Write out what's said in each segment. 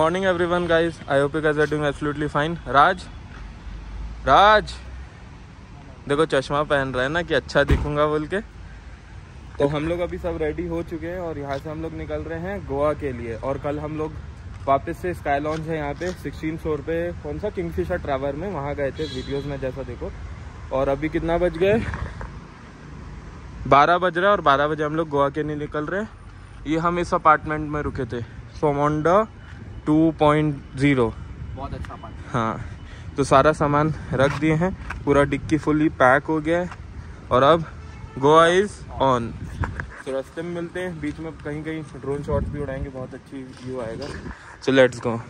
morning, everyone, guys. I hope you guys are doing absolutely fine. राज राज देखो, चश्मा पहन रहा है ना कि अच्छा दिखूँगा बोल के। तो हम लोग अभी सब रेडी हो चुके हैं और यहाँ से हम लोग निकल रहे हैं गोवा के लिए। और कल हम लोग वापस से स्काई लॉन्च है यहाँ पे। सिक्सटीन फ्लोर पे कौन सा? किंगफिशर ट्रैवर में वहाँ गए थे वीडियोस में जैसा देखो। और अभी कितना बज गए? बारह बज रहा है और बारह बजे हम लोग गोवा के लिए निकल रहे हैं। ये हम इस अपार्टमेंट में रुके थे। सोमोंडा टू पॉइंट ज़ीरो। बहुत अच्छा हाँ। तो सारा सामान रख दिए हैं पूरा डिक्की फुली पैक हो गया है और अब गोवा इज़ ऑन तो रास्ते में मिलते हैं बीच में कहीं कहीं ड्रोन शॉट्स भी उड़ाएँगे बहुत अच्छी व्यू आएगा। सो लेट्स गो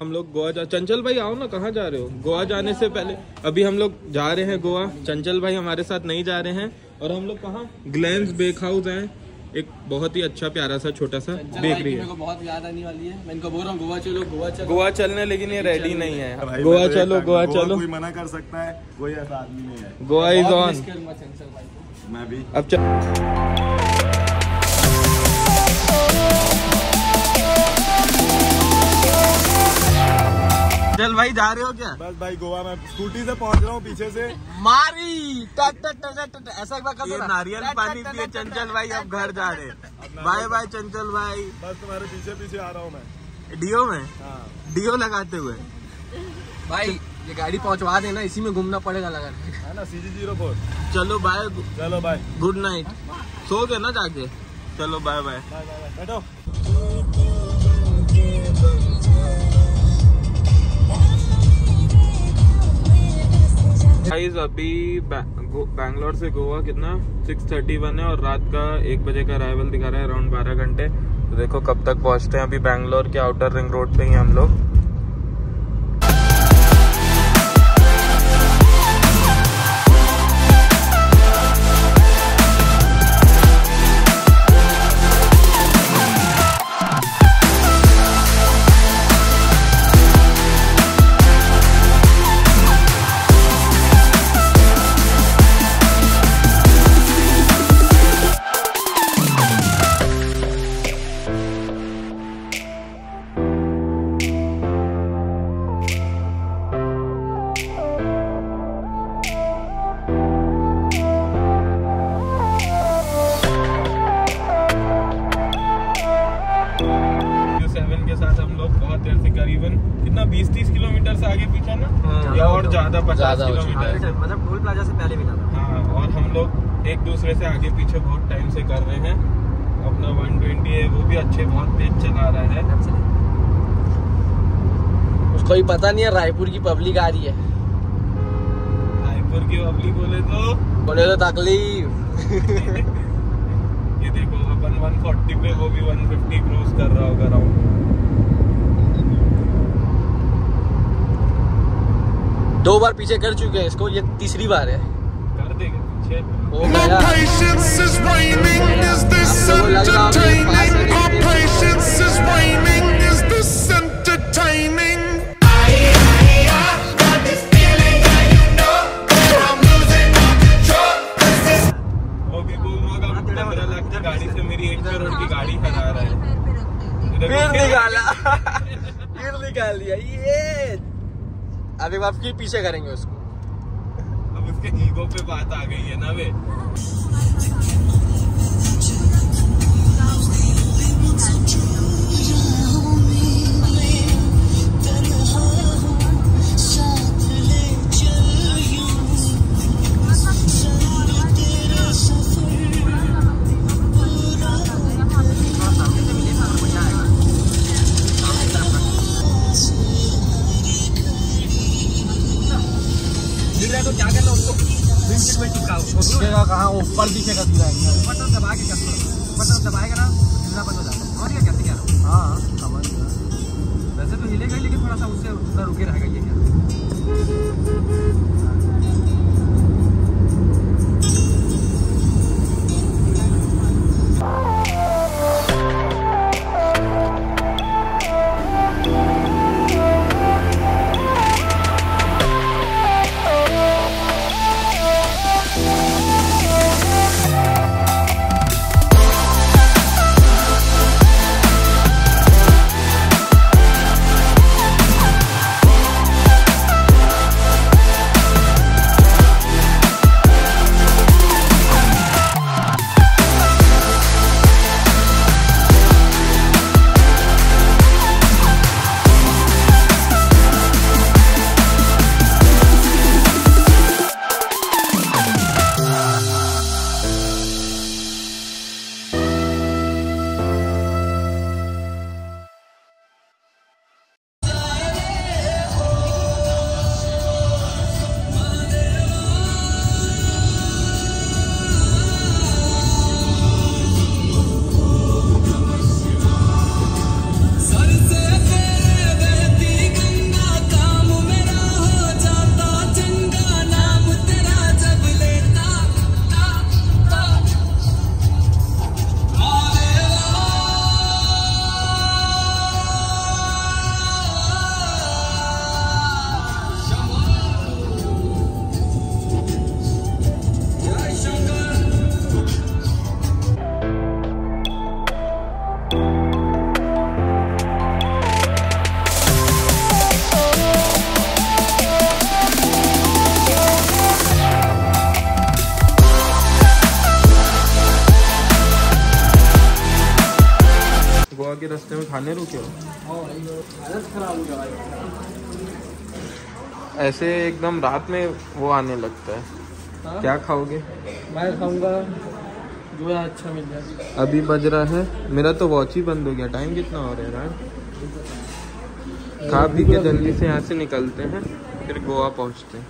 हम लोग गोवा जा चंचल भाई आओ ना कहाँ जा रहे हो? गोवा जाने से पहले अभी हम लोग जा रहे हैं गोवा चंचल भाई हमारे साथ नहीं जा रहे हैं और हम लोग कहाँ? ग्लैंस बेक हाउस हैं। एक बहुत ही अच्छा प्यारा सा छोटा सा बेकरी है। मेरे को बहुत याद आने वाली है। मैं इनको बोल रहा हूँ गोवा चलो गोवा चलो। गोवा चलने लेकिन ये रेडी नहीं है। गोवा तो चलो गोवा चलो। कोई मना कर सकता है कोई ऐसा आदमी नहीं है। Goa is on. मैं भी। अब चल चल भाई जा रहे हो क्या? बस भाई गोवा में स्कूटी से पहुँच रहा हूँ पीछे से। मारी। टट टट टट टट ऐसा एक बार कर ये नारियल पानी पिए चंचल भाई अब घर जा रहे। बाय बाय चंचल भाई। बस तुम्हारे पीछे पीछे आ रहा हूँ मैं। डीओ में? हाँ। डीओ लगाते हुए? भाई ये गाड़ी पहुंचवा देना इसी में घूमना पड़ेगा लगा है ना सी जी ज़ीरो फोर चलो बाय चलो बाय। Good night. सो गए ना जाके? चलो bye bye. Bye bye bye. बैठो। गाइस अभी बैंगलोर से गोवा कितना? 6:31 है और रात का एक बजे का अराइवल दिखा रहा है अराउंड 12 घंटे। तो देखो कब तक पहुँचते हैं। अभी बैंगलोर के आउटर रिंग रोड पे ही हम लोग। आगे पीछे ना हाँ। या और ज़्यादा पचास ज़्यादा हो किलोमीटर। मतलब टोल प्लाजा से पहले भी था हाँ और हम लोग एक दूसरे से आगे पीछे बहुत टाइम से कर रहे हैं। अपना 120 है वो भी अच्छे बहुत तेज चला रहा है। उसको ही पता नहीं है रायपुर की पब्लिक आ रही है। रायपुर की पब्लिक बोले तो बोले तो तकलीफ़। ये देखो अपन 140 पे वो भी 150 क्रूज कर रहा होगा राउंड दो बार पीछे कर चुके हैं इसको ये तीसरी बार है। कर देंगे पीछे हो गया लग रहा? है गाड़ी से मेरी एक करोड़ की गाड़ी रहा है। फिर निकाला। फिर निकाल दिया ये अभी बाप पीछे करेंगे उसको। अब उसके ईगो पे बात आ गई है ना वे? दिखेगा कहाँ ऊपर दिखेगा सीधा बटन दबा के कर बटन दबाएगा ना हिलना बंद हो जाएगा। और ये कहते क्या? हाँ। समझ गया वैसे तो हिलेगा ही लेकिन थोड़ा सा उससे उतना रुके रहेगा ये क्या? के रास्ते में खाने रुके हो? हो ऐसे एकदम रात में वो आने लगता है। हाँ? क्या खाओगे? मैं खाऊँगा जो है अच्छा मिल जाए। अभी बज रहा है। मेरा तो वॉच ही बंद हो गया। टाइम कितना हो रहा है खा पी के जल्दी से यहाँ से निकलते हैं फिर गोवा पहुँचते हैं।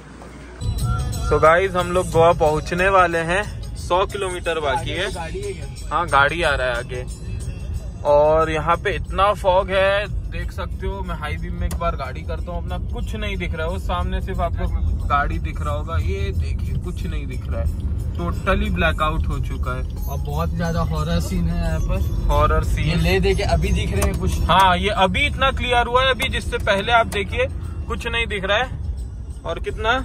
सो so गाइज़ हम लोग गोवा पहुँचने वाले हैं। सौ किलोमीटर बाकी है क्या? हाँ गाड़ी आ रहा है आगे। और यहाँ पे इतना फॉग है देख सकते हो मैं हाई बीम में एक बार गाड़ी करता हूँ अपना कुछ नहीं दिख रहा है। वो सामने सिर्फ़ आपको गाड़ी दिख रहा होगा ये देखिए कुछ नहीं दिख रहा है। टोटली ब्लैकआउट हो चुका है। और बहुत ज़्यादा हॉरर सीन है यहाँ पर। हॉरर ये सीन ले दे के अभी दिख रहे हैं कुछ। हाँ ये अभी इतना क्लियर हुआ है अभी जिससे पहले आप देखिए कुछ नहीं दिख रहा है। और कितना?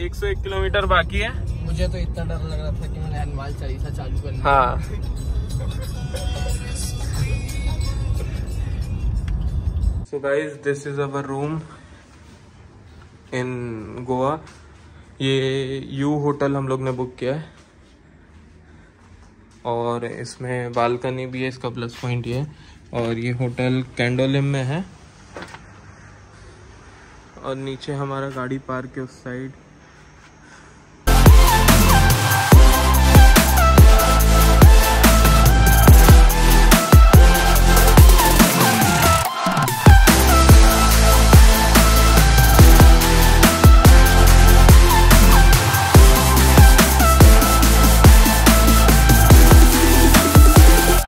101 किलोमीटर बाकी है। मुझे तो इतना डर लग रहा था कि मैंने हनुमान चालीसा चालू कर लिया। हाँ। So guys this is our room in Goa ये यू होटल हम लोग ने बुक किया है। और इसमें बालकनी भी है, इसका प्लस पॉइंट ये और ये होटल कैंडोलिम में है। और नीचे हमारा गाड़ी पार्क है उस साइड